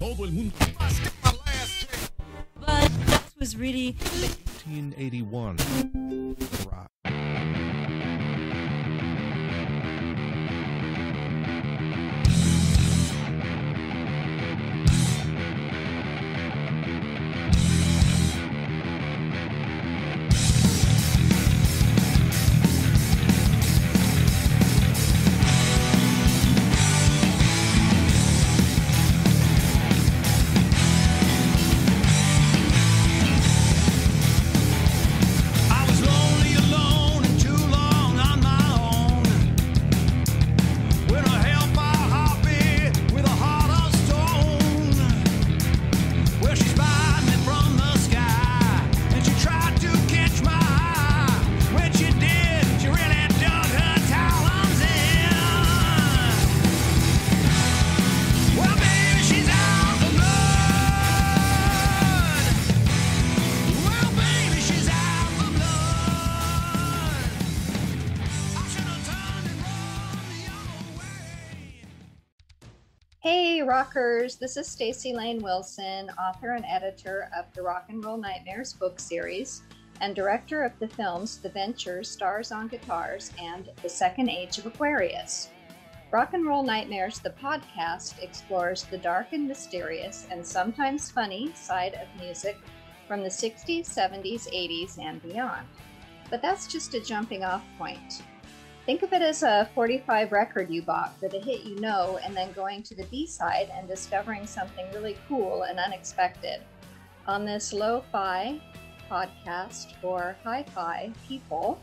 Todo el mundo. But that was really 1981. Rock. Rockers! This is Staci Layne Wilson, author and editor of the Rock and Roll Nightmares book series and director of the films The Venture, Stars on Guitars, and The Second Age of Aquarius. Rock and Roll Nightmares, the podcast, explores the dark and mysterious and sometimes funny side of music from the 60s, 70s, 80s, and beyond. But that's just a jumping off point. Think of it as a 45 record you bought for the hit you know, and then going to the B side and discovering something really cool and unexpected. On this lo fi podcast for hi fi people,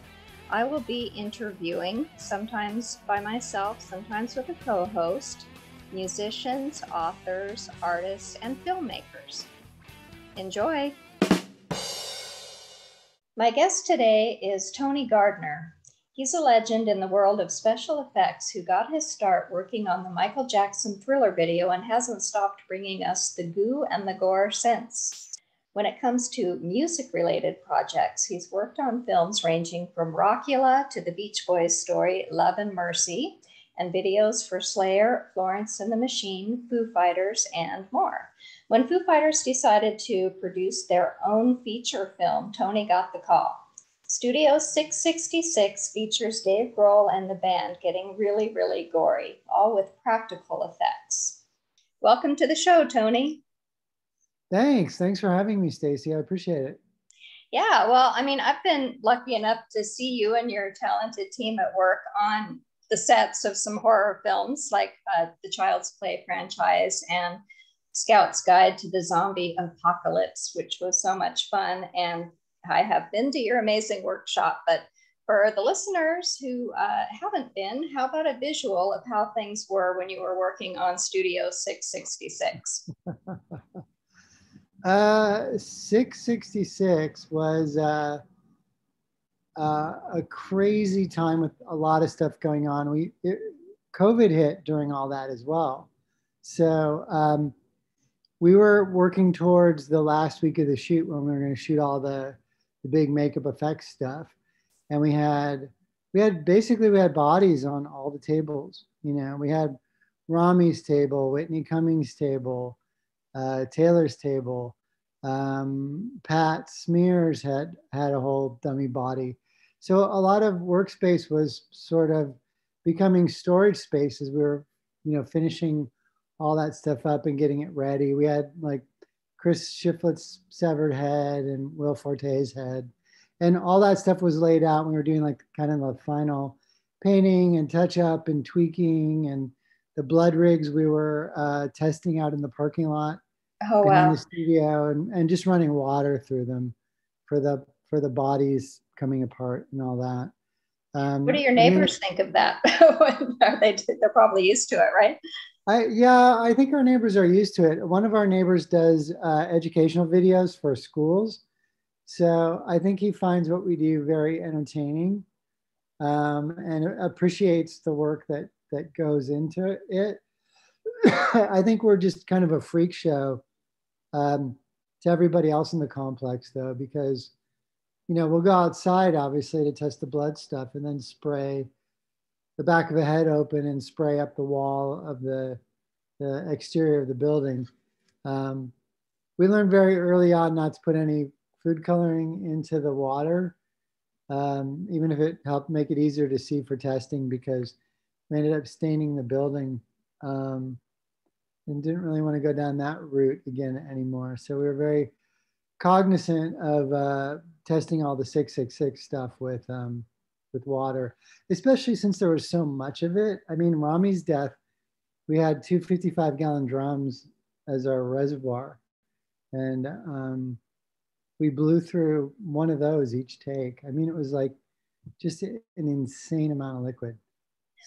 I will be interviewing, sometimes by myself, sometimes with a co host, musicians, authors, artists, and filmmakers. Enjoy! My guest today is Tony Gardner. He's a legend in the world of special effects who got his start working on the Michael Jackson thriller video and hasn't stopped bringing us the goo and the gore since. When it comes to music related projects, he's worked on films ranging from Rockula to the Beach Boys story Love and Mercy, and videos for Slayer, Florence and the Machine, Foo Fighters, and more. When Foo Fighters decided to produce their own feature film, Tony got the call. Studio 666 features Dave Grohl and the band getting really, really gory, all with practical effects. Welcome to the show, Tony. Thanks. Thanks for having me, Staci. I appreciate it. Yeah, well, I mean, I've been lucky enough to see you and your talented team at work on the sets of some horror films like uh, the Child's Play franchise and Scout's Guide to the Zombie Apocalypse, which was so much fun. And I have been to your amazing workshop, but for the listeners who uh, haven't been, how about a visual of how things were when you were working on Studio 666? Uh, 666 was uh, uh, a crazy time with a lot of stuff going on. We it, COVID hit during all that as well, so um, we were working towards the last week of the shoot when we were going to shoot all the the big makeup effects stuff, and we had we had basically we had bodies on all the tables. You know, we had Rami's table, Whitney Cummings' table, uh, Taylor's table. Um, Pat Smear's had had a whole dummy body. So a lot of workspace was sort of becoming storage space as we were, you know, finishing all that stuff up and getting it ready. We had like Chris Shiflett's severed head and Will Forte's head, and all that stuff was laid out. We were doing like kind of the final painting and touch up and tweaking and the blood rigs we were uh, testing out in the parking lot Oh, and in the studio and, and just running water through them for the for the bodies coming apart and all that. Um, What do your neighbors think of that? They, they're probably used to it, right? I, yeah, I think our neighbors are used to it. One of our neighbors does uh, educational videos for schools. So I think he finds what we do very entertaining um, and appreciates the work that, that goes into it. I think we're just kind of a freak show um, to everybody else in the complex, though, because, you know, we'll go outside, obviously, to test the blood stuff and then spray the back of a head open and spray up the wall of the, the exterior of the building. Um, we learned very early on not to put any food coloring into the water, um, even if it helped make it easier to see for testing because we ended up staining the building um, and didn't really want to go down that route again anymore. So we were very cognizant of uh, testing all the 666 stuff with um, with water, especially since there was so much of it. I mean, Rami's death, we had two 55 gallon drums as our reservoir. And um, we blew through one of those each take. I mean, it was like just an insane amount of liquid.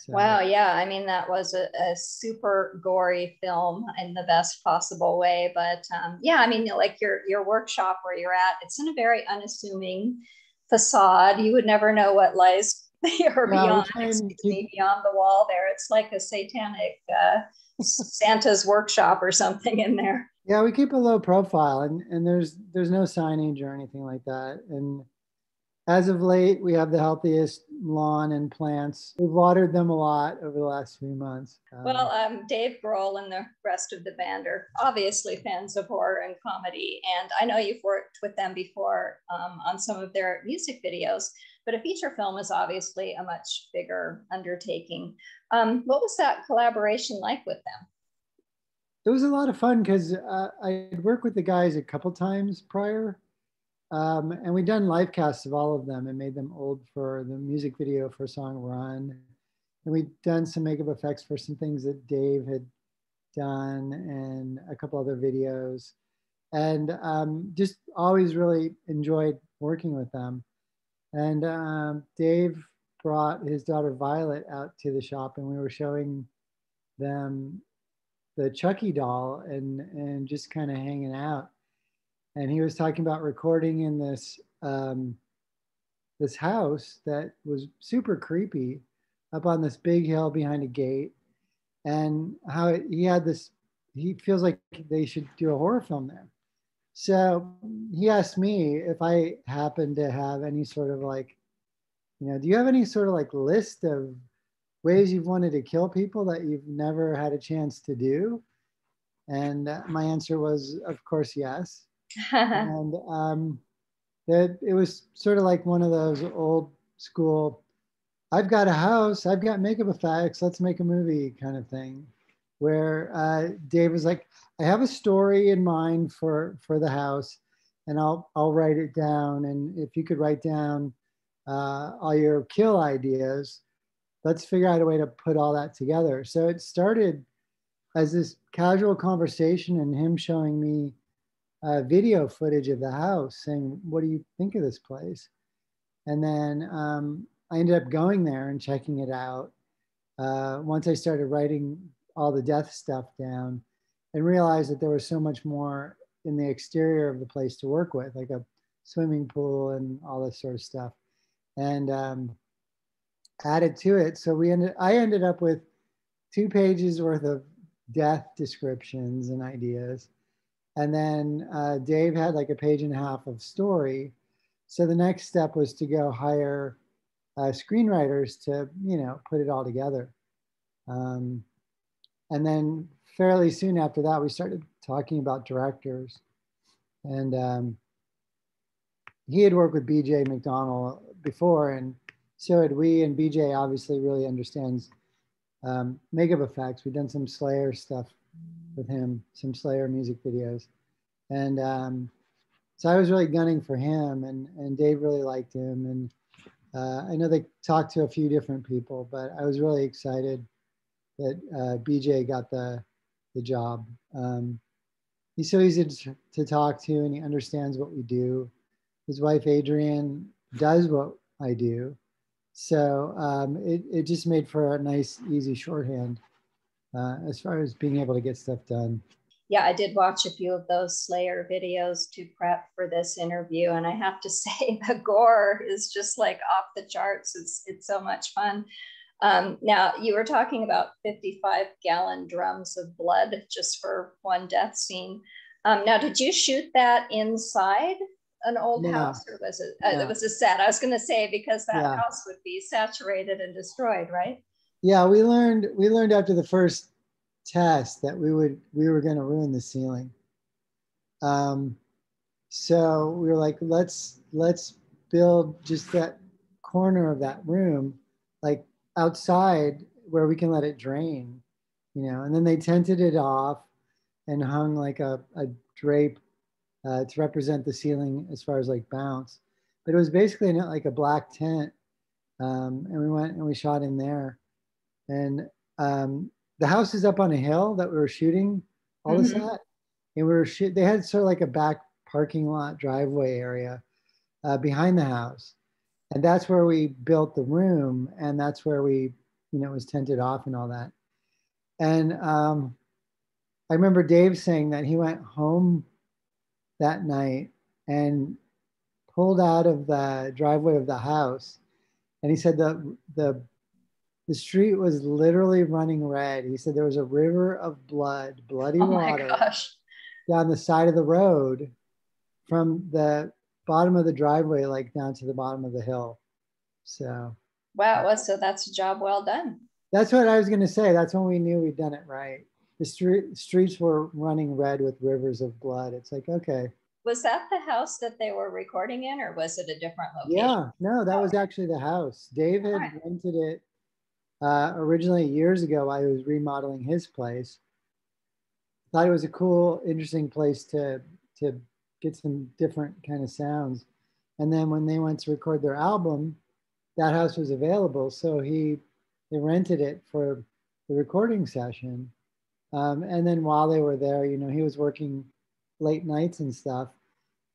So. Wow, yeah. I mean, that was a, a, super gory film in the best possible way. But um, yeah, I mean, like your your workshop where you're at, it's in a very unassuming facade. You would never know what lies or beyond, me, beyond the wall there. It's like a satanic uh, Santa's workshop or something in there. Yeah, we keep a low profile, and and there's there's no signage or anything like that. And as of late, we have the healthiest lawn and plants. We've watered them a lot over the last few months. Um, well, um, Dave Grohl and the rest of the band are obviously fans of horror and comedy, and I know you've worked with them before um, on some of their music videos. But a feature film is obviously a much bigger undertaking. Um, what was that collaboration like with them? It was a lot of fun because uh, I'd worked with the guys a couple times prior. Um, and we'd done live casts of all of them and made them old for the music video for song Run. And we'd done some makeup effects for some things that Dave had done and a couple other videos. And um, just always really enjoyed working with them. And um, Dave brought his daughter Violet out to the shop, and we were showing them the Chucky doll and and just kind of hanging out. And he was talking about recording in this um, this house that was super creepy, up on this big hill behind a gate, and how it, he had this. He feels like they should do a horror film there. So he asked me if I happen to have any sort of like, you know, do you have any sort of like list of ways you've wanted to kill people that you've never had a chance to do? And uh, my answer was, of course, yes. and um, that it was sort of like one of those old school, I've got a house, I've got makeup effects, let's make a movie kind of thing where uh, Dave was like, I have a story in mind for for the house, and I'll I'll write it down. And if you could write down uh, all your kill ideas, let's figure out a way to put all that together. So it started as this casual conversation, and him showing me uh, video footage of the house, saying, "What do you think of this place?" And then um, I ended up going there and checking it out. Uh, once I started writing all the death stuff down and realized that there was so much more in the exterior of the place to work with, like a swimming pool and all this sort of stuff. And um, added to it. So we ended, I ended up with two pages worth of death descriptions and ideas. And then uh, Dave had like a page and a half of story. So the next step was to go hire uh, screenwriters to, you know, put it all together. Um, and then fairly soon after that, we started talking about directors. And um, he had worked with BJ McDonnell before, and so had we. And BJ obviously really understands um, makeup effects. We've done some Slayer stuff with him, some Slayer music videos. And um, so I was really gunning for him, and, and Dave really liked him. And uh, I know they talked to a few different people, but I was really excited that uh, BJ got the the job. Um, he's so easy to, to talk to, and he understands what we do. His wife Adrienne does what I do, so um, it it just made for a nice, easy shorthand uh, as far as being able to get stuff done. Yeah, I did watch a few of those Slayer videos to prep for this interview, and I have to say the gore is just like off the charts. It's it's so much fun. Um, now, you were talking about 55 gallon drums of blood just for one death scene. Um, now, did you shoot that inside an old no. house or was it, uh, it was a set? I was going to say because that yeah. house would be saturated and destroyed, right? Yeah, we learned we learned after the first test that we would we were going to ruin the ceiling. um, so we were like, let's let's build just that corner of that room, like outside where we can let it drain, you know. And then they tented it off and hung like a, a drape uh, to represent the ceiling as far as like bounce. But it was basically like a black tent. Um, and we went and we shot in there. And um, the house is up on a hill that we were shooting all this Mhm. at. And we were shoot. They had sort of like a back parking lot driveway area uh, behind the house, and that's where we built the room, and that's where we, you know, it was tented off and all that. And um, I remember Dave saying that he went home that night and pulled out of the driveway of the house, and he said the the the street was literally running red. He said there was a river of blood, bloody Oh water gosh. down the side of the road from the bottom of the driveway, like down to the bottom of the hill. So Wow. Uh, well, so that's a job well done. that's what I was going to say. That's when we knew we'd done it right. The street, streets were running red with rivers of blood. It's like, okay. Was that the house that they were recording in, or was it a different location? Yeah, no, that oh. was actually the house. Dave had Alright. rented it uh, originally years ago I was remodeling his place. Thought it was a cool, interesting place to to get some different kind of sounds. And then when they went to record their album, that house was available, so he they rented it for the recording session. Um, and then while they were there, you know, he was working late nights and stuff,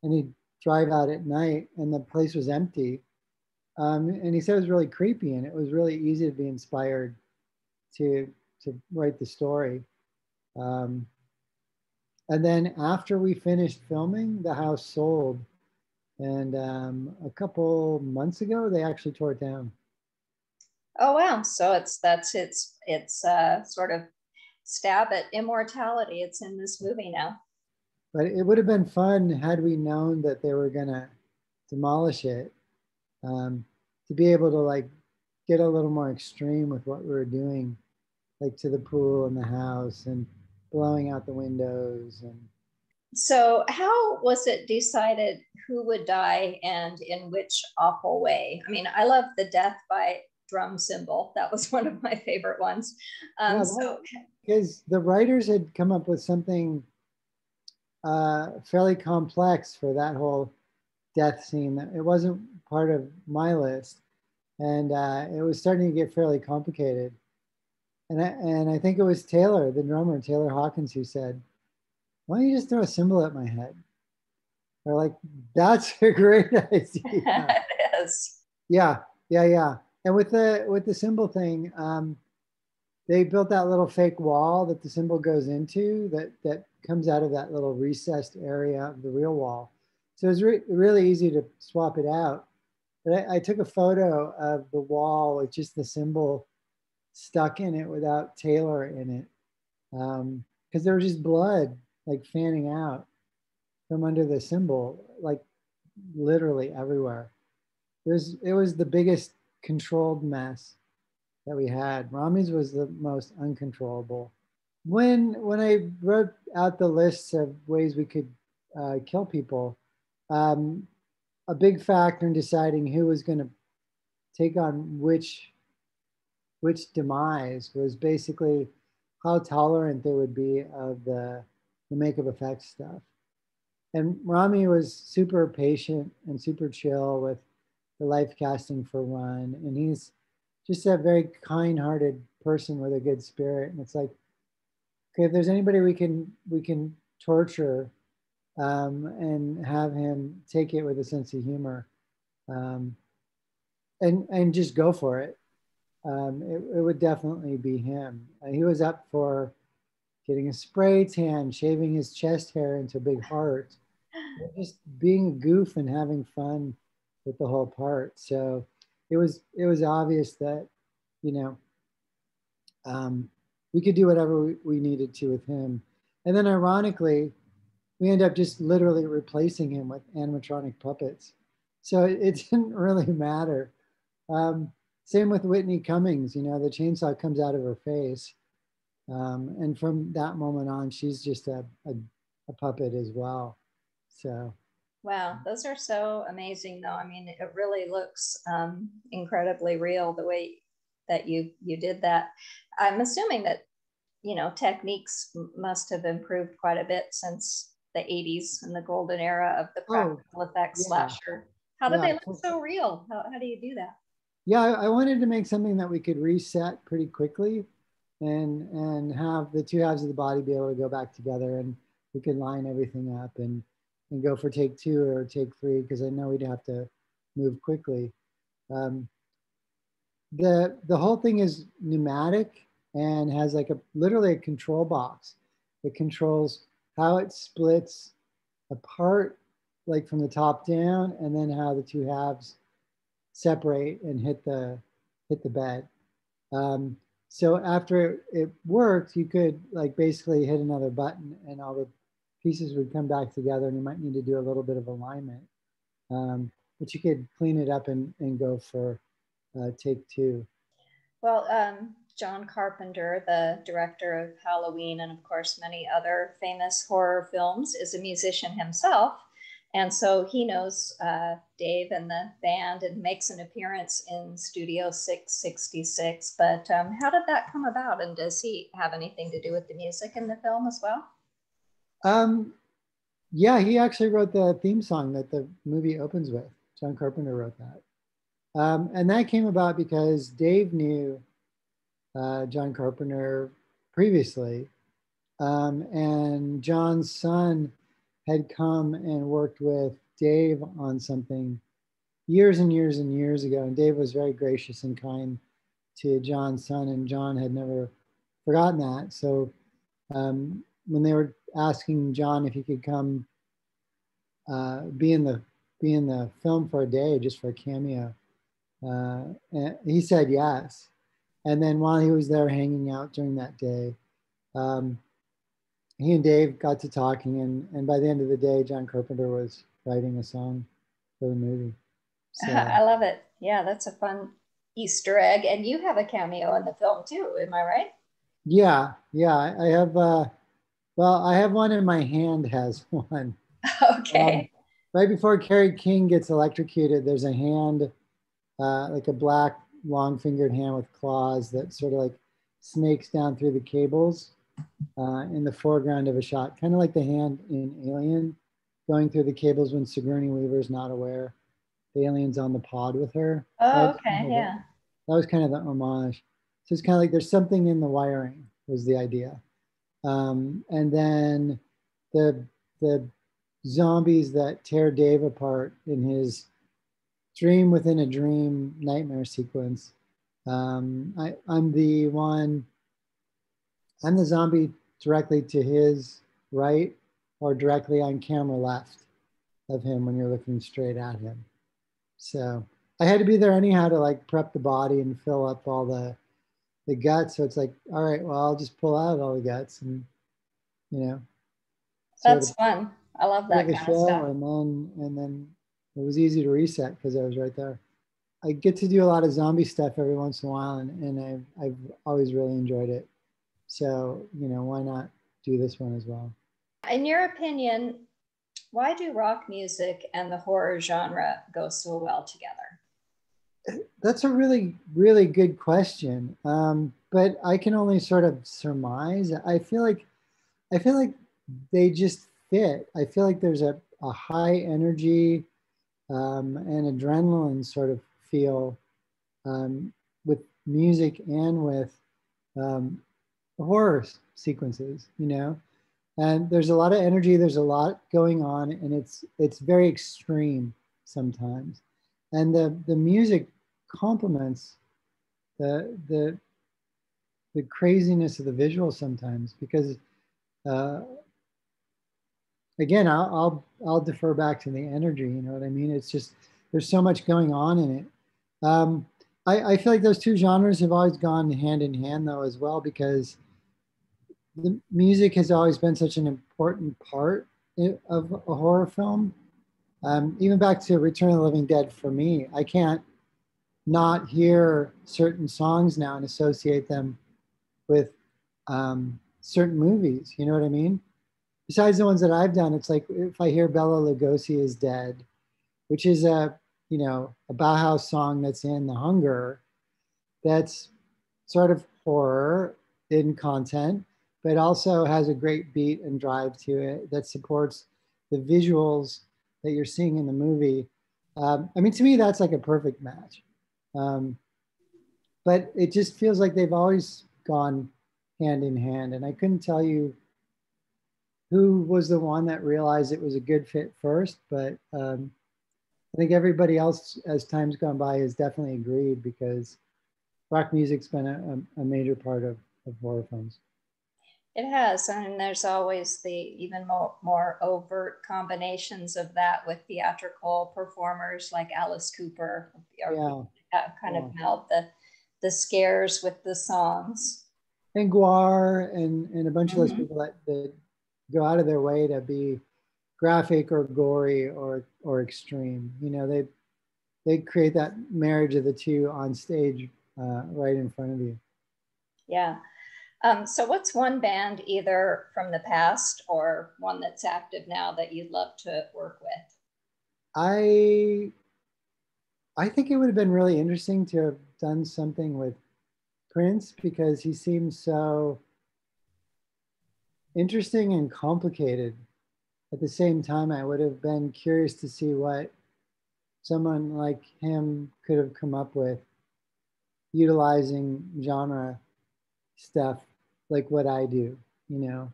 and he'd drive out at night, and the place was empty. Um, and he said it was really creepy, and it was really easy to be inspired to to write the story. Um, and then after we finished filming, the house sold, and um, a couple months ago, they actually tore it down. Oh wow. So it's that's it's it's uh sort of stab at immortality. It's in this movie now. But it would have been fun had we known that they were gonna demolish it, um, to be able to like get a little more extreme with what we were doing, like to the pool and the house and blowing out the windows and So how was it decided who would die and in which awful way? I mean, I love the death by drum cymbal. That was one of my favorite ones. Um, Yeah, so because the writers had come up with something uh, fairly complex for that whole death scene. It wasn't part of my list, and uh, it was starting to get fairly complicated. And I, and I think it was Taylor, the drummer, Taylor Hawkins, who said, "Why don't you just throw a cymbal at my head?" They're like, "That's a great idea." it is. Yeah, yeah, yeah. And with the with the cymbal thing, um, they built that little fake wall that the cymbal goes into that that comes out of that little recessed area of the real wall. So it's re- really easy to swap it out. But I, I took a photo of the wall with just the cymbal stuck in it without Taylor in it, because there was just blood like fanning out from under the cymbal, like literally everywhere it was it was the biggest controlled mess that we had. Rami's was the most uncontrollable. When when I wrote out the lists of ways we could uh, kill people, um, a big factor in deciding who was going to take on which which demise was basically how tolerant they would be of the the makeup effects stuff. And Rami was super patient and super chill with the life casting for one and he's just a very kind-hearted person with a good spirit and it's like okay if there's anybody we can we can torture um, and have him take it with a sense of humor um, and and just go for it um, it, it would definitely be him Uh, he was up for getting a spray tan shaving his chest hair into a big heart just being a goof and having fun with the whole part. So it was it was obvious that you know um, we could do whatever we, we needed to with him. And then ironically, we end up just literally replacing him with animatronic puppets. So it, it didn't really matter. Um, same with Whitney Cummings. You know, the chainsaw comes out of her face. Um, and from that moment on, she's just a, a a puppet as well. So Wow, those are so amazing, though. I mean, it really looks um, incredibly real the way that you you did that. I'm assuming that you know techniques must have improved quite a bit since the 80s and the golden era of the Oh, practical effects yeah. slasher. How did Yeah, they look so real? How, how do you do that? yeah, I, I wanted to make something that we could reset pretty quickly, and and have the two halves of the body be able to go back together, and we could line everything up and and go for take two or take three because I know we'd have to move quickly. Um, the the whole thing is pneumatic and has like a literally a control box that controls how it splits apart like from the top down and then how the two halves separate and hit the hit the bed. Um, so after it worked you could like basically hit another button and all the pieces would come back together and you might need to do a little bit of alignment. Um, but you could clean it up and, and go for uh, take two. Well, um, John Carpenter, the director of Halloween and, of course, many other famous horror films, is a musician himself. And so he knows uh, Dave and the band and makes an appearance in Studio 666. But um, how did that come about? And does he have anything to do with the music in the film as well? Um, yeah, he actually wrote the theme song that the movie opens with. John Carpenter wrote that. Um, and that came about because Dave knew uh, John Carpenter previously. Um, and John's son had come and worked with Dave on something years and years and years ago. And Dave was very gracious and kind to John's son, and John had never forgotten that. So um, when they were asking John if he could come uh, be in the be in the film for a day just for a cameo, uh, and he said yes. And then while he was there hanging out during that day, um, he and Dave got to talking, and and by the end of the day, John Carpenter was writing a song for the movie. So, I love it. Yeah, that's a fun Easter egg. And you have a cameo in the film too, am I right? yeah, yeah, I have. Uh, well, I have one in my hand. Has one. okay. right before Kerry King gets electrocuted, there's a hand, uh, like a black long fingered hand with claws that sort of like snakes down through the cables uh, in the foreground of a shot, kind of like the hand in Alien going through the cables when Sigourney Weaver's not aware. The alien's on the pod with her. Oh, was kind okay. of Yeah. that was kind of the homage. So it's kind of like there's something in the wiring was the idea. Um, and then the the zombies that tear Dave apart in his dream within a dream nightmare sequence. Um, I, I'm the one, I'm the zombie directly to his right or directly on camera left of him when you're looking straight at him. So I had to be there anyhow to like prep the body and fill up all the the guts. So it's like, all right, well, I'll just pull out all the guts and you know. sort That's of fun. I love that kind of stuff. and then and then it was easy to reset because I was right there. I get to do a lot of zombie stuff every once in a while, and, and I've, I've always really enjoyed it. So you know, why not do this one as well? In your opinion, why do rock music and the horror genre go so well together? That's a really really good question, um, but I can only sort of surmise. I feel like I feel like they just fit. I feel like there's a, a high energy um, and adrenaline sort of feel um, with music and with um, horror sequences, you know. And there's a lot of energy. There's a lot going on, and it's it's very extreme sometimes. And the the music complements the the the craziness of the visual sometimes because uh, again I'll, I'll i'll defer back to the energy you know what i mean? It's just there's so much going on in it. Um, I, I feel like those two genres have always gone hand in hand though as well because the music has always been such an important part of a horror film. Um, even back to return of the living dead for me i can't not hear certain songs now and associate them with um, certain movies you know what i mean besides the ones that I've done, it's like if I hear Bela Lugosi is dead, which is a you know a Bauhaus song that's in The Hunger, that's sort of horror in content, but also has a great beat and drive to it that supports the visuals that you're seeing in the movie. Um, I mean, to me, that's like a perfect match. Um, but it just feels like they've always gone hand in hand. And I couldn't tell you who was the one that realized it was a good fit first, but um, I think everybody else, as time's gone by, has definitely agreed because rock music's been a, a major part of, of horror films. It has, and there's always the even more, more overt combinations of that with theatrical performers like Alice Cooper, Yeah. that kind Yeah. of meld the the scares with the songs. and Gwar and, and a bunch of those Mhm. people that, that go out of their way to be graphic or gory or or extreme. You know, they they create that marriage of the two on stage uh, right in front of you. Yeah. Um, so, what's one band either from the past or one that's active now that you'd love to work with? I I think it would have been really interesting to have done something with Prince because he seems so interesting and complicated. At the same time, I would have been curious to see what someone like him could have come up with utilizing genre stuff like what I do, you know.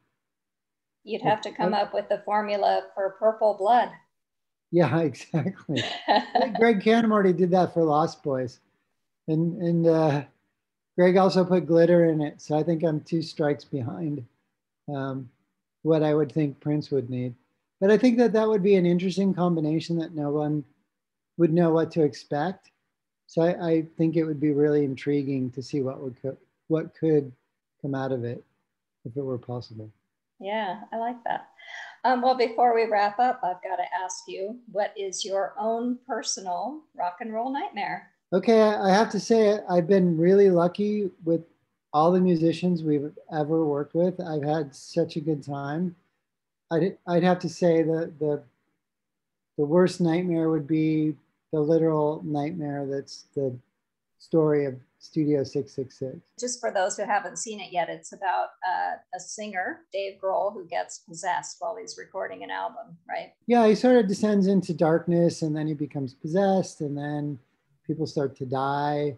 You'd have to come up with the formula for Purple Blood. Yeah, exactly. Greg think already did that for Lost Boys, and and uh, Greg also put glitter in it. So I think I'm two strikes behind um, what I would think Prince would need. But I think that that would be an interesting combination that no one would know what to expect. So I, I think it would be really intriguing to see what would co- what could come out of it if it were possible. yeah, I like that. Um, well, before we wrap up, I've got to ask you what is your own personal rock and roll nightmare? Okay, I I have to say I've been really lucky with all the musicians we've ever worked with. I've had such a good time. I'd, I'd have to say that the the worst nightmare would be the literal nightmare that's the story of Studio 666. Just for those who haven't seen it yet, it's about uh, a singer, Dave Grohl, who gets possessed while he's recording an album, right? Yeah, he sort of descends into darkness and then he becomes possessed and then people start to die.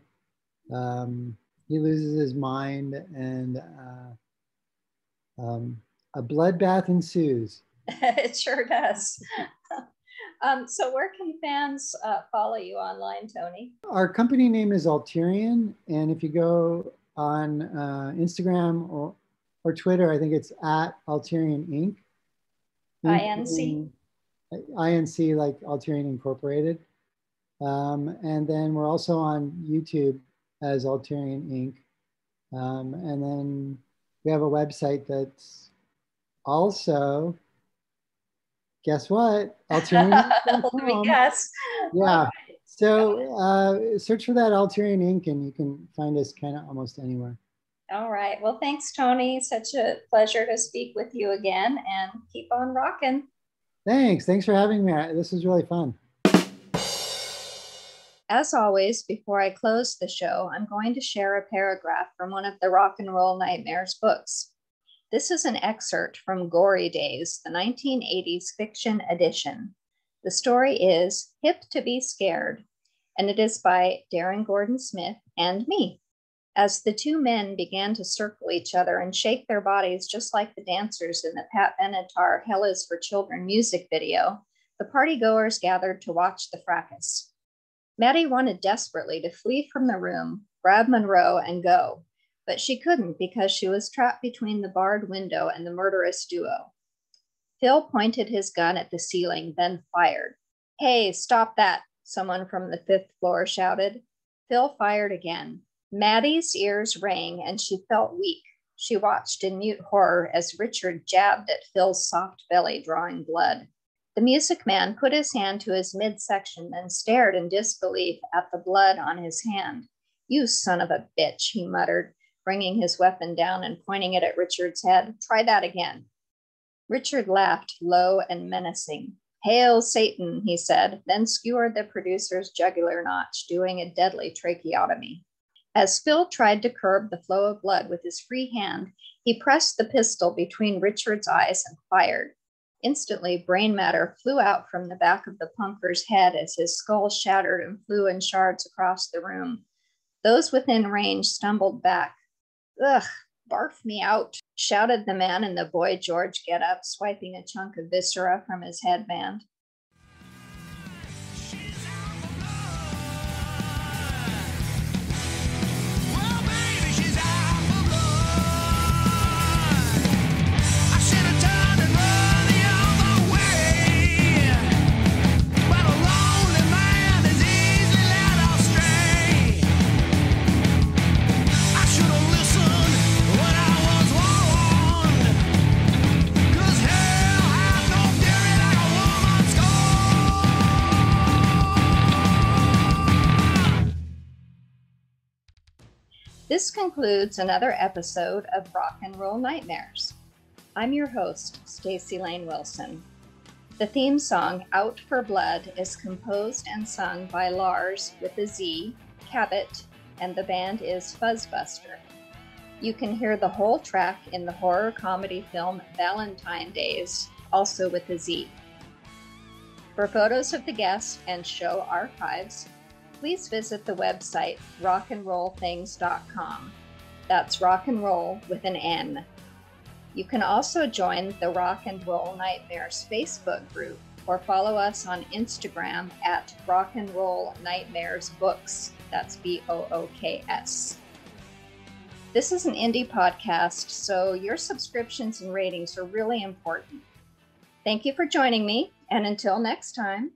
Um, he loses his mind and uh, um, a bloodbath ensues. it sure does. um, so, where can fans uh, follow you online, Tony? Our company name is Alterian, and if you go on uh, Instagram or, or Twitter, I think it's at Alterian Inc. INC. INC, like Alterian Incorporated. Um, and then we're also on YouTube as Alterian Inc. Um, and then we have a website that's also, guess what? Let me guess. Yeah. So uh, search for that Alterian Inc. and you can find us kind of almost anywhere. All right. Well, thanks, Tony. Such a pleasure to speak with you again and keep on rocking. Thanks. Thanks for having me. This was really fun. As always, before I close the show, I'm going to share a paragraph from one of the Rock and Roll Nightmares books. This is an excerpt from Gory Days, the 1980s fiction edition. The story is Hip to Be Scared, and it is by Darren Gordon Smith and me. As the two men began to circle each other and shake their bodies just like the dancers in the Pat Benatar Hell is for Children music video, the partygoers gathered to watch the fracas. Maddie wanted desperately to flee from the room, grab Monroe, and go, but she couldn't because she was trapped between the barred window and the murderous duo. Phil pointed his gun at the ceiling, then fired. Hey, stop that, someone from the fifth floor shouted. Phil fired again. Maddie's ears rang and she felt weak. She watched in mute horror as Richard jabbed at Phil's soft belly, drawing blood. The music man put his hand to his midsection, and stared in disbelief at the blood on his hand. You son of a bitch, he muttered, bringing his weapon down and pointing it at Richard's head. Try that again. Richard laughed low and menacing. Hail Satan, he said, then skewered the producer's jugular notch, doing a deadly tracheotomy. As Phil tried to curb the flow of blood with his free hand, he pressed the pistol between Richard's eyes and fired. Instantly, brain matter flew out from the back of the punker's head as his skull shattered and flew in shards across the room. Those within range stumbled back. Ugh, barf me out, shouted the man in the Boy George get up, swiping a chunk of viscera from his headband. This concludes another episode of Rock and Roll Nightmares. I'm your host, Staci Layne Wilson. The theme song Out for Blood is composed and sung by Lars with a Z, Cabot, and the band is Fuzzbuster. You can hear the whole track in the horror comedy film Valentine DayZ, also with a Z. For photos of the guests and show archives, please visit the website rockandrollthings.com. That's rock and roll with an N. You can also join the Rock and Roll Nightmares Facebook group or follow us on Instagram at Rock and Roll Nightmares Books. That's B O O K S. This is an indie podcast, so your subscriptions and ratings are really important. Thank you for joining me, and until next time.